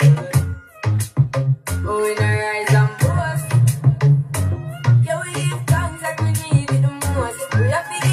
Yeah, we give thanks like we need the most. We have to